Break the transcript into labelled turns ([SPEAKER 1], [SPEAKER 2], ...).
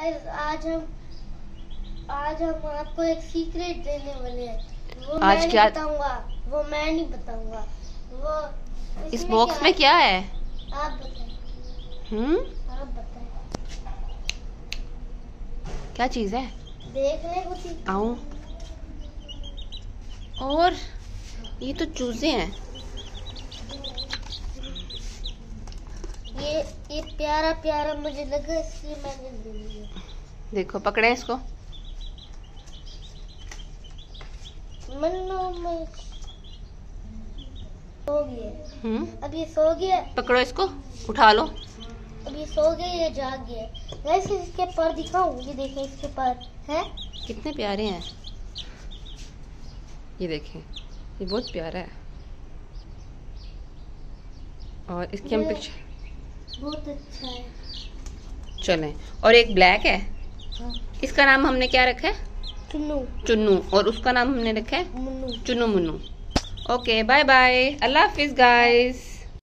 [SPEAKER 1] Guys आज हम आज हम आपको एक सीक्रेट देने वाले हैं। वो
[SPEAKER 2] आज
[SPEAKER 1] मैं
[SPEAKER 2] क्या-
[SPEAKER 1] बताऊँगा वो मैं नहीं बताऊँगा। वो
[SPEAKER 2] इस बॉक्स में क्या है?
[SPEAKER 1] आप बताएँ।
[SPEAKER 2] हम्म?
[SPEAKER 1] आप बताएँ।
[SPEAKER 2] क्या चीज़ है?
[SPEAKER 1] देखने को
[SPEAKER 2] आऊँ। और ये तो चूजे हैं।
[SPEAKER 1] ये ये प्यारा प्यारा मुझे लगा इसलिए मैंने ले लिया
[SPEAKER 2] देखो पकड़े इसको।
[SPEAKER 1] मन्नो में सो गया।
[SPEAKER 2] हम्म?
[SPEAKER 1] अब ये सो गया।
[SPEAKER 2] पकड़ो इसको उठा लो।
[SPEAKER 1] अब ये सो गया ये जाग गया। वैसे इसके पर दिखाऊँ? ये देखें इसके पर है?
[SPEAKER 2] कितने प्यारे हैं। ये देखें ये बहुत प्यारा है। और इसकी हम पिक्चर
[SPEAKER 1] बहुत अच्छा है।
[SPEAKER 2] चलें। और एक ब्लैक है?
[SPEAKER 1] हाँ।
[SPEAKER 2] इसका नाम हमने क्या रखा है?
[SPEAKER 1] चुन्नू।
[SPEAKER 2] चुन्नू। और उसका नाम हमने रखा है? Chunnu Munnu. Okay bye bye अल्लाह हाफिज गाइस